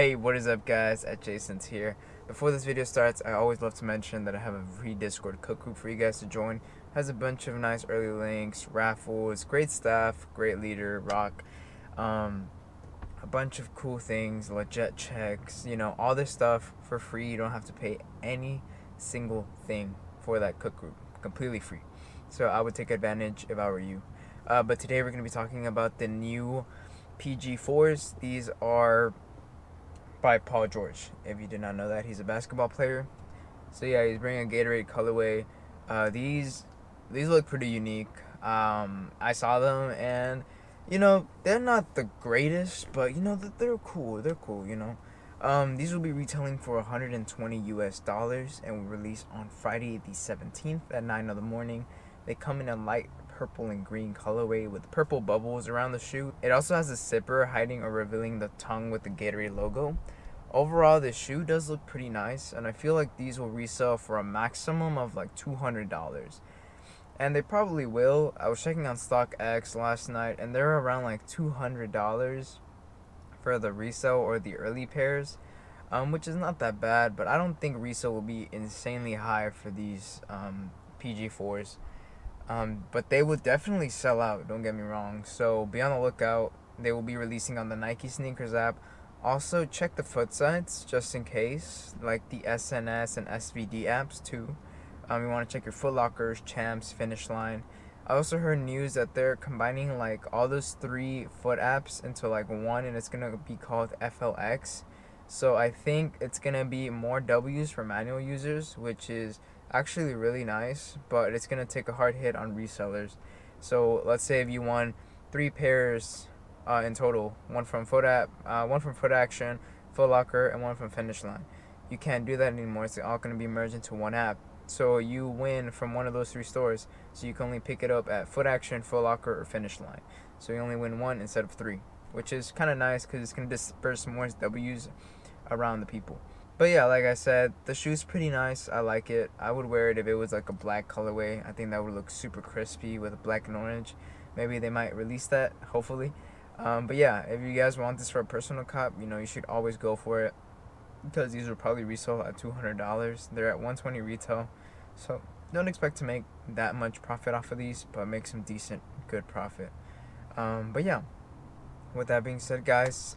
Hey, what is up guys? At Jason's here. Before this video starts, I always love to mention that I have a free Discord cook group for you guys to join. It has a bunch of nice early links, raffles, great staff, great leader, rock, um, a bunch of cool things, legit checks, you know, all this stuff for free. You don't have to pay any single thing for that cook group. Completely free. So I would take advantage if I were you. Uh, but today we're going to be talking about the new PG4s. These are by Paul George. If you did not know that, he's a basketball player. So yeah, he's bringing a Gatorade colorway. Uh, these these look pretty unique. Um, I saw them and you know they're not the greatest, but you know they're cool. They're cool. You know. Um, these will be retailing for 120 US dollars and will release on Friday the 17th at 9 in the morning. They come in a light purple and green colorway with purple bubbles around the shoe. It also has a zipper hiding or revealing the tongue with the Gatorade logo. Overall, the shoe does look pretty nice, and I feel like these will resell for a maximum of like $200. And they probably will. I was checking on StockX last night, and they're around like $200 for the resale or the early pairs, um, which is not that bad, but I don't think resale will be insanely high for these um, PG4s. Um, but they will definitely sell out, don't get me wrong. So be on the lookout. They will be releasing on the Nike SNKRS app. Also, check the foot sites just in case, like the SNS and SVD apps too. Um, you want to check your Foot Lockers, Champs, Finish Line. I also heard news that they're combining like all those three foot apps into like one, and it's gonna be called FLX. So I think it's gonna be more W's for manual users, which is actually really nice, but it's gonna take a hard hit on resellers. So let's say if you won three pairs uh, in total, one from Foot App, uh, one from Foot Action, Foot Locker, and one from Finish Line. You can't do that anymore. It's all gonna be merged into one app. So you win from one of those three stores. So you can only pick it up at Foot Action, Foot Locker, or Finish Line. So you only win one instead of three, which is kind of nice because it's gonna disperse more W's around the people. But yeah, like I said, the shoe's pretty nice. I like it. I would wear it if it was like a black colorway. I think that would look super crispy with black and orange. Maybe they might release that, hopefully. Um, but yeah, if you guys want this for a personal cop, you know, you should always go for it because these will probably resell at $200. They're at 120 retail. So don't expect to make that much profit off of these, but make some decent, good profit. Um, but yeah, with that being said, guys,